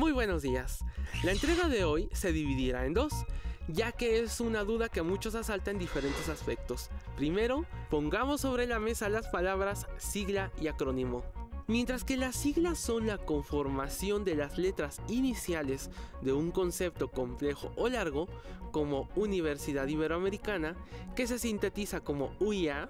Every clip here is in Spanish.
Muy buenos días. La entrega de hoy se dividirá en dos, ya que es una duda que muchos asalta en diferentes aspectos. Primero, pongamos sobre la mesa las palabras sigla y acrónimo. Mientras que las siglas son la conformación de las letras iniciales de un concepto complejo o largo, como Universidad Iberoamericana, que se sintetiza como UIA,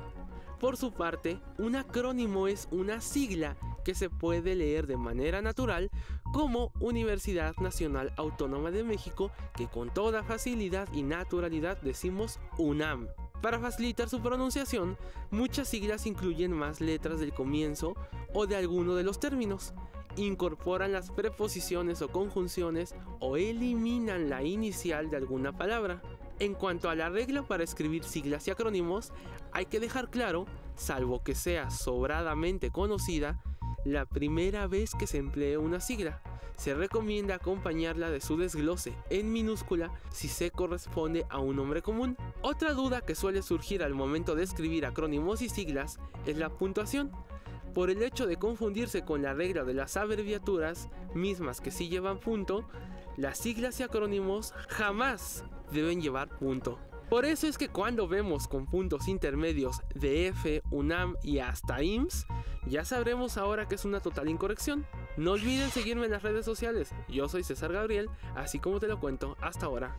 por su parte, un acrónimo es una sigla que se puede leer de manera natural como Universidad Nacional Autónoma de México, que con toda facilidad y naturalidad decimos UNAM. Para facilitar su pronunciación, muchas siglas incluyen más letras del comienzo o de alguno de los términos, incorporan las preposiciones o conjunciones o eliminan la inicial de alguna palabra. En cuanto a la regla para escribir siglas y acrónimos, hay que dejar claro, salvo que sea sobradamente conocida, la primera vez que se emplee una sigla. Se recomienda acompañarla de su desglose en minúscula si se corresponde a un nombre común. Otra duda que suele surgir al momento de escribir acrónimos y siglas es la puntuación. Por el hecho de confundirse con la regla de las abreviaturas, mismas que sí llevan punto, las siglas y acrónimos jamás deben llevar punto. Por eso es que cuando vemos con puntos intermedios de F, UNAM y hasta IMSS, ya sabremos ahora que es una total incorrección. No olviden seguirme en las redes sociales. Yo soy César Gabriel, así como te lo cuento hasta ahora.